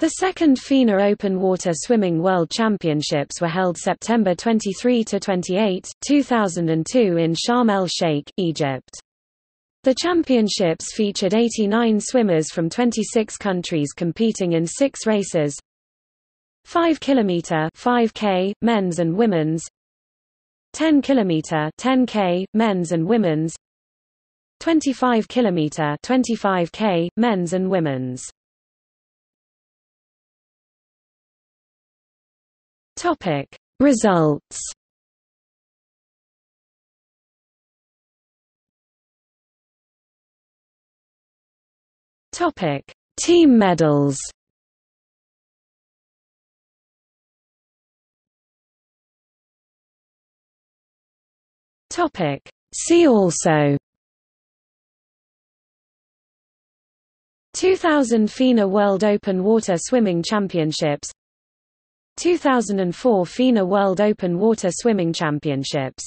The second FINA Open Water Swimming World Championships were held September 23–28, 2002 in Sharm el-Sheikh, Egypt. The championships featured 89 swimmers from 26 countries competing in six races 5 km 5K, men's and women's 10 km 10K, men's and women's 25 km 25K, men's and women's Topic. Results. Topic. Team medals. Topic. See also. 2000 FINA World Open Water Swimming Championships 2004 FINA World Open Water Swimming Championships